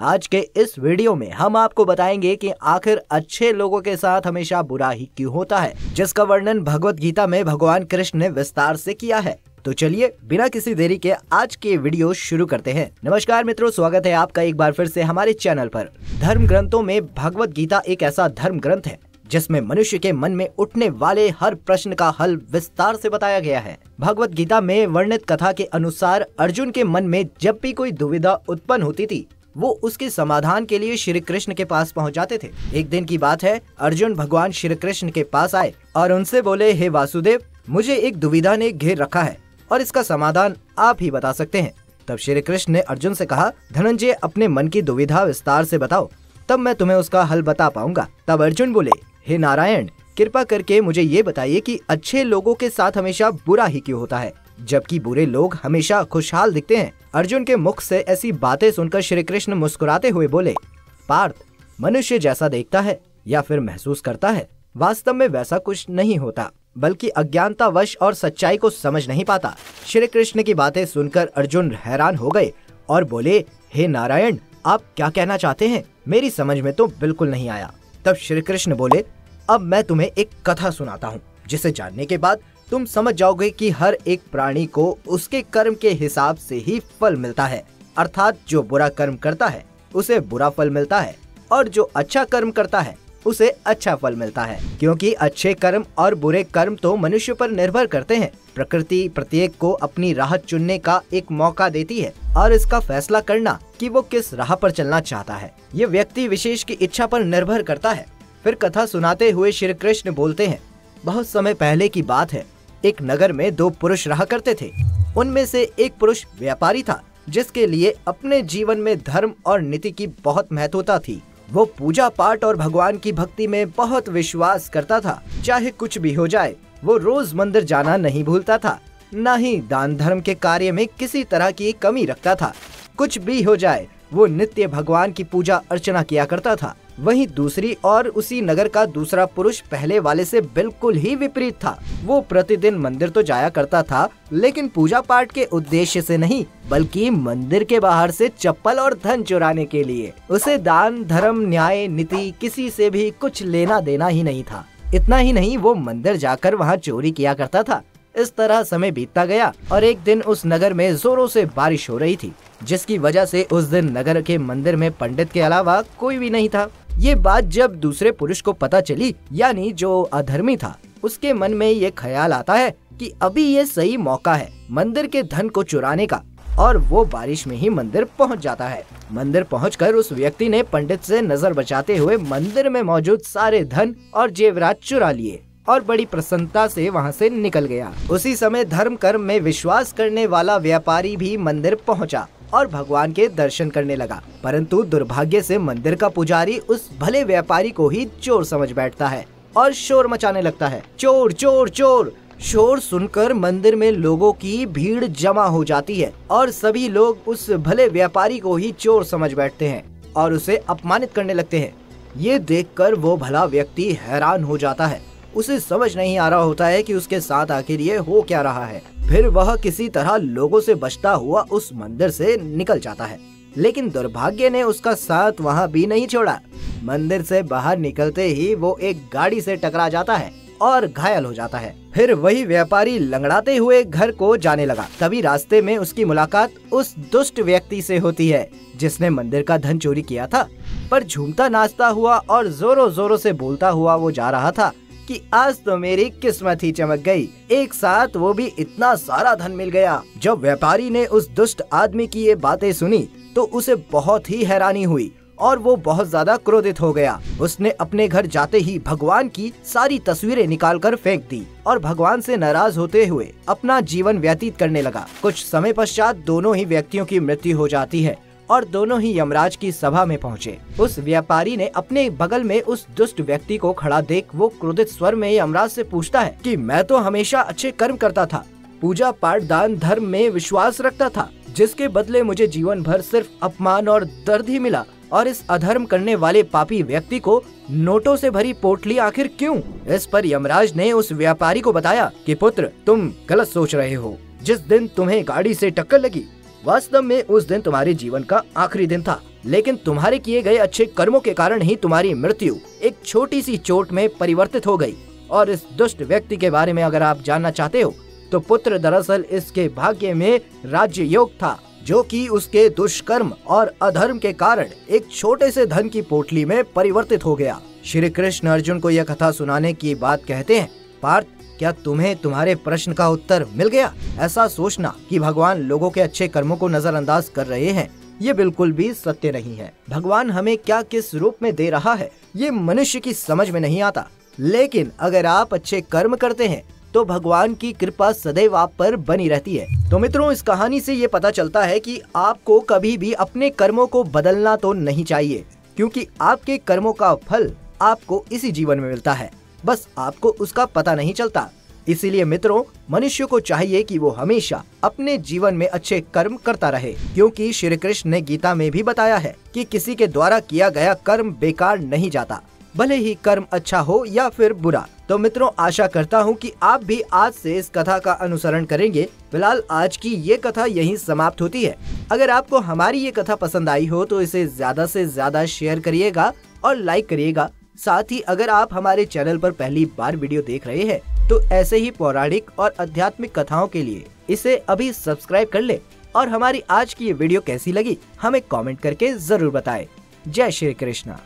आज के इस वीडियो में हम आपको बताएँगे कि आखिर अच्छे लोगों के साथ हमेशा बुरा ही क्यों होता है, जिसका वर्णन भगवत गीता में भगवान कृष्ण ने विस्तार से किया है। तो चलिए, बिना किसी देरी के आज के वीडियो शुरू करते हैं। नमस्कार मित्रों, स्वागत है आपका एक बार फिर से हमारे चैनल पर। धर्म ग्रंथों में भगवत गीता एक ऐसा धर्म ग्रंथ है, जिसमें मनुष्य के मन में उठने वाले हर प्रश्न का हल विस्तार से बताया गया है। भगवत गीता में वर्णित कथा के अनुसार अर्जुन के मन में जब भी कोई दुविधा उत्पन्न होती थी वो उसके समाधान के लिए श्री कृष्ण के पास पहुँच जाते थे। एक दिन की बात है, अर्जुन भगवान श्री कृष्ण के पास आए और उनसे बोले, हे वासुदेव, मुझे एक दुविधा ने घेर रखा है और इसका समाधान आप ही बता सकते हैं। तब श्री कृष्ण ने अर्जुन से कहा, धनंजय, अपने मन की दुविधा विस्तार से बताओ, तब मैं तुम्हें उसका हल बता पाऊँगा। तब अर्जुन बोले, हे नारायण, कृपा करके मुझे ये बताइए कि अच्छे लोगों के साथ हमेशा बुरा ही क्यों होता है? जबकि बुरे लोग हमेशा खुशहाल दिखते हैं। अर्जुन के मुख से ऐसी बातें सुनकर श्री कृष्ण मुस्कुराते हुए बोले, पार्थ, मनुष्य जैसा देखता है या फिर महसूस करता है? वास्तव में वैसा कुछ नहीं होता, बल्कि अज्ञानता वश और सच्चाई को समझ नहीं पाता। श्री कृष्ण की बातें सुनकर अर्जुन हैरान हो गए और बोले, हे नारायण, आप क्या कहना चाहते हैं? मेरी समझ में तो बिल्कुल नहीं आया। तब श्री कृष्ण बोले, अब मैं तुम्हें एक कथा सुनाता हूँ, जिसे जानने के बाद तुम समझ जाओगे कि हर एक प्राणी को उसके कर्म के हिसाब से ही फल मिलता है। अर्थात जो बुरा कर्म करता है, उसे बुरा फल मिलता है, और जो अच्छा कर्म करता है, उसे अच्छा फल मिलता है। क्योंकि अच्छे कर्म और बुरे कर्म तो मनुष्य पर निर्भर करते हैं। प्रकृति प्रत्येक को अपनी राह चुनने का एक मौका देती है, और इसका फैसला करना कि वो किस राह पर चलना चाहता है। ये व्यक्ति विशेष की इच्छा पर निर्भर करता है। फिर कथा सुनाते हुए श्री कृष्ण बोलते हैं, बहुत समय पहले की बात है। एक नगर में दो पुरुष रहा करते थे। उनमें से एक पुरुष व्यापारी था, जिसके लिए अपने जीवन में धर्म और नीति की बहुत महत्वता थी। वो पूजा पाठ और भगवान की भक्ति में बहुत विश्वास करता था, चाहे कुछ भी हो जाए। वो रोज मंदिर जाना नहीं भूलता था, न ही दान धर्म के कार्य में किसी तरह की कमी रखता था। कुछ भी हो जाए, वो नित्य भगवान की पूजा अर्चना किया करता था। वहीं दूसरी और उसी नगर का दूसरा पुरुष पहले वाले से बिल्कुल ही विपरीत था। वो प्रतिदिन मंदिर तो जाया करता था, लेकिन पूजा पाठ के उद्देश्य से नहीं, बल्कि मंदिर के बाहर से चप्पल और धन चुराने के लिए। उसे दान, धर्म, न्याय, नीति किसी से भी कुछ लेना देना ही नहीं था। इतना ही नहीं, वो मंदिर जाकर वहाँ चोरी किया करता था। इस तरह समय बीतता गया और एक दिन उस नगर में जोरों से बारिश हो रही थी, जिसकी वजह से उस दिन नगर के मंदिर में पंडित के अलावा कोई भी नहीं था। ये बात जब दूसरे पुरुष को पता चली, यानी जो अधर्मी था, उसके मन में ये ख्याल आता है कि अभी ये सही मौका है मंदिर के धन को चुराने का, और वो बारिश में ही मंदिर पहुँच जाता है। मंदिर पहुंचकर उस व्यक्ति ने पंडित से नज़र बचाते हुए मंदिर में मौजूद सारे धन और जेवरात चुरा लिए, और बड़ी प्रसन्नता से वहाँ से निकल गया। उसी समय धर्म कर्म में विश्वास करने वाला व्यापारी भी मंदिर पहुँचा और भगवान के दर्शन करने लगा। परंतु दुर्भाग्य से मंदिर का पुजारी उस भले व्यापारी को ही चोर समझ बैठता है और शोर मचाने लगता है। चोर चोर चोर! शोर सुनकर मंदिर में लोगों की भीड़ जमा हो जाती है और सभी लोग उस भले व्यापारी को ही चोर समझ बैठते हैं और उसे अपमानित करने लगते हैं। ये देखकर वो भला व्यक्ति हैरान हो जाता है। उसे समझ नहीं आ रहा होता है कि उसके साथ आखिर ये हो क्या रहा है। फिर वह किसी तरह लोगों से बचता हुआ उस मंदिर से निकल जाता है। लेकिन दुर्भाग्य ने उसका साथ वहाँ भी नहीं छोड़ा। मंदिर से बाहर निकलते ही वो एक गाड़ी से टकरा जाता है और घायल हो जाता है। फिर वही व्यापारी लंगड़ाते हुए घर को जाने लगा। तभी रास्ते में उसकी मुलाकात उस दुष्ट व्यक्ति से होती है, जिसने मंदिर का धन चोरी किया था। पर झूमता नाचता हुआ और जोरों जोरों से बोलता हुआ वो जा रहा था। कि आज तो मेरी किस्मत ही चमक गई। एक साथ वो भी इतना सारा धन मिल गया। जब व्यापारी ने उस दुष्ट आदमी की ये बातें सुनी तो उसे बहुत ही हैरानी हुई और वो बहुत ज़्यादा क्रोधित हो गया। उसने अपने घर जाते ही भगवान की सारी तस्वीरें निकाल कर फेंक दी और भगवान से नाराज़ होते हुए अपना जीवन व्यतीत करने लगा। कुछ समय पश्चात दोनों ही व्यक्तियों की मृत्यु हो जाती है। और दोनों ही यमराज की सभा में पहुँचे उस व्यापारी ने अपने बगल में उस दुष्ट व्यक्ति को खड़ा देख वो क्रोधित स्वर में यमराज से पूछता है कि मैं तो हमेशा अच्छे कर्म करता था, पूजा पाठ दान धर्म में विश्वास रखता था, जिसके बदले मुझे जीवन भर सिर्फ़ अपमान और दर्द ही मिला, और इस अधर्म करने वाले पापी व्यक्ति को नोटों से भरी पोटली आखिर क्यों? इस पर यमराज ने उस व्यापारी को बताया कि पुत्र, तुम गलत सोच रहे हो जिस दिन तुम्हें गाड़ी से टक्कर लगी वास्तव में उस दिन तुम्हारे जीवन का आखिरी दिन था। लेकिन तुम्हारे किए गए अच्छे कर्मों के कारण ही तुम्हारी मृत्यु एक छोटी सी चोट में परिवर्तित हो गई। और इस दुष्ट व्यक्ति के बारे में अगर आप जानना चाहते हो तो पुत्र दरअसल इसके भाग्य में राज्य योग था, जो कि उसके दुष्कर्म और अधर्म के कारण एक छोटे से धन की पोटली में परिवर्तित हो गया। श्री कृष्ण अर्जुन को यह कथा सुनाने की बात कहते हैं। पार्थ क्या तुम्हें तुम्हारे प्रश्न का उत्तर मिल गया? ऐसा सोचना कि भगवान लोगों के अच्छे कर्मों को नजरअंदाज कर रहे हैं, ये बिल्कुल भी सत्य नहीं है। भगवान हमें क्या किस रूप में दे रहा है, ये मनुष्य की समझ में नहीं आता। लेकिन अगर आप अच्छे कर्म करते हैं तो भगवान की कृपा सदैव आप पर बनी रहती है। तो मित्रों, इस कहानी से ये पता चलता है कि आपको कभी भी अपने कर्मों को बदलना तो नहीं चाहिए, क्योंकि आपके कर्मों का फल आपको इसी जीवन में मिलता है। बस आपको उसका पता नहीं चलता। इसीलिए मित्रों, मनुष्य को चाहिए कि वो हमेशा अपने जीवन में अच्छे कर्म करता रहे, क्योंकि श्री कृष्ण ने गीता में भी बताया है कि किसी के द्वारा किया गया कर्म बेकार नहीं जाता, भले ही कर्म अच्छा हो या फिर बुरा। तो मित्रों, आशा करता हूँ कि आप भी आज से इस कथा का अनुसरण करेंगे। फ़िलहाल आज की ये कथा यहीं समाप्त होती है। अगर आपको हमारी ये कथा पसंद आई हो तो इसे ज़्यादा से ज़्यादा शेयर करिएगा और लाइक करिएगा। साथ ही अगर आप हमारे चैनल पर पहली बार वीडियो देख रहे हैं तो ऐसे ही पौराणिक और आध्यात्मिक कथाओं के लिए इसे अभी सब्सक्राइब कर ले और हमारी आज की ये वीडियो कैसी लगी, हमें कॉमेंट करके ज़रूर बताए। जय श्री कृष्णा।